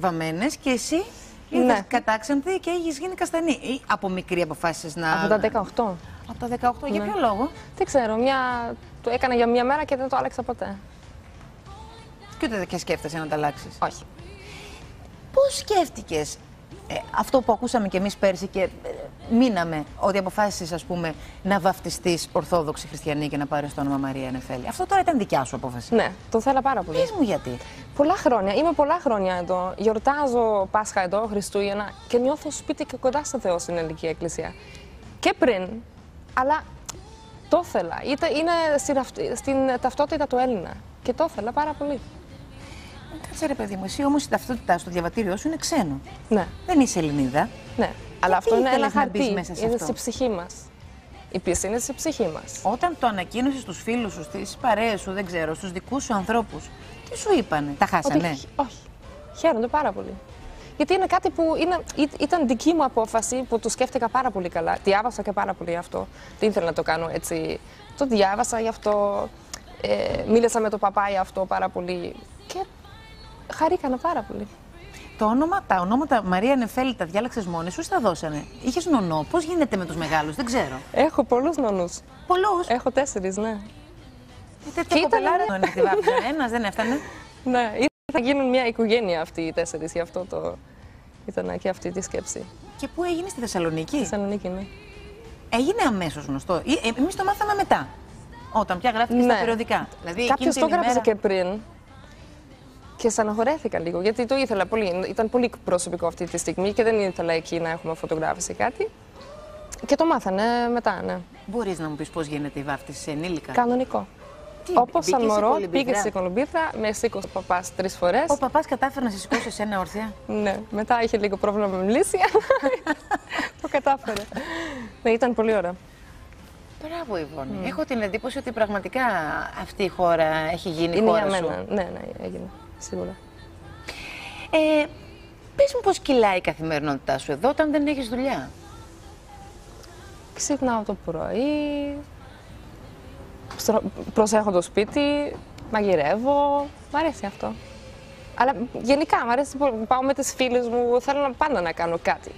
βαμμένες και εσύ Ναι. ήρθες κατάξανθη και έχεις γίνει καστανή. Ή από μικρή αποφάσισες να. Από τα 18. Από τα 18. Για Ναι. ποιο λόγο; Δεν ξέρω, μια... το έκανα για μια μέρα και δεν το άλλαξα ποτέ. Και ούτε και σκέφτεσαι να τα αλλάξεις; Όχι. Πώς σκέφτηκε αυτό που ακούσαμε κι εμείς πέρσι και ε, μείναμε, ότι αποφάσισες, ας πούμε, να βαφτιστείς Ορθόδοξη Χριστιανή και να πάρεις το όνομα Μαρία Νεφέλη. Αυτό τώρα ήταν δικιά σου απόφαση. Ναι, το θέλω πάρα πολύ. Πες μου γιατί. Πολλά χρόνια. Είμαι πολλά χρόνια εδώ. Γιορτάζω Πάσχα εδώ, Χριστούγεννα και νιώθω σπίτι και κοντά στο Θεό στην Ελληνική Εκκλησία. Και πριν, αλλά το ήθελα. Είτε- Είναι στην, αυ- στην ταυτότητα του Έλληνα. Και το ήθελα πάρα πολύ. Κάτσε ρε παιδί μου, εσύ όμως η ταυτότητά στο διαβατήριό σου είναι ξένο. Ναι, Δεν είσαι Ελληνίδα. ναι. Αλλά αυτό είναι ένα ήθελες να μπεις χαρτί. μέσα σε είναι αυτό; στη ψυχή μας. Η πίστη είναι στη ψυχή μας. Όταν το ανακοίνωσες στους φίλους σου, στις παρέες σου, δεν ξέρω, στους δικούς σου ανθρώπους, τι σου είπανε; Τα χάσανε; Ότι, όχι. Χαίρονται πάρα πολύ. Γιατί είναι κάτι που είναι, ή- ήταν δική μου απόφαση που το σκέφτηκα πάρα πολύ καλά. Διάβασα και πάρα πολύ αυτό. Δεν ήθελα να το κάνω έτσι. Το διάβασα γι' αυτό. Ε, μίλησα με τον παπά γι' αυτό πάρα πολύ. Και χαρήκανα πάρα πολύ. Το όνομα, τα ονόματα Μαρία Νεφέλη τα διάλεξες μόνη σου ή στα δώσανε; Είχες νονό; Πώς γίνεται με τους μεγάλους, δεν ξέρω. Έχω πολλούς νονούς. Πολλούς; Έχω τέσσερις, ναι. Τέτοια ήταν κοπελάρα μια- να τη βάφτιζε. Ένας δεν έφτανε. Ναι, ή θα γίνουν μια οικογένεια αυτοί οι τέσσερις. Γι' αυτό το... ήταν και αυτή τη σκέψη. Και πού έγινε στη Θεσσαλονίκη; Θεσσαλονίκη, ναι. Έγινε αμέσως γνωστό. Εμείς το μάθαμε μετά. Όταν πια γράφτηκε στα περιοδικά. Δηλαδή, Κάποιος εκείνη Ναι. το την έγραψε ημέρα- και πριν. Και στεναχωρέθηκα λίγο, γιατί το ήθελα πολύ. Ήταν πολύ προσωπικό αυτή τη στιγμή και δεν ήθελα εκεί να έχουμε φωτογράφηση κάτι. Και το μάθανε μετά, ναι. Μπορείς να μου πεις πώς γίνεται η βάφτιση σε ενήλικα; Κανονικό. Τι, Όπως σαν μπήκες σε μωρό, κολυμπήθρα; πήγες σε κολυμπήθρα, με σήκωσε ο παπάς τρεις φορές. Ο παπάς κατάφερε να σε σηκώσει εσένα όρθια. Ναι, μετά είχε λίγο πρόβλημα με μιλήσια. το κατάφερε. ναι, ήταν πολύ ωραία. Μπράβο, Ιβόνη. Έχω την εντύπωση ότι πραγματικά αυτή η χώρα έχει γίνει Είναι χώρα για σου. μένα. Ναι, ναι, έγινε. Σίγουρα. Ε, πες μου πώς κυλάει η καθημερινότητά σου εδώ όταν δεν έχεις δουλειά. Ξυπνάω το πρωί, στρο- προσέχω το σπίτι, μαγειρεύω, μ' αρέσει αυτό. Αλλά γενικά μ' αρέσει πολύ. Πάω με τις φίλες μου, θέλω να πάντα να κάνω κάτι.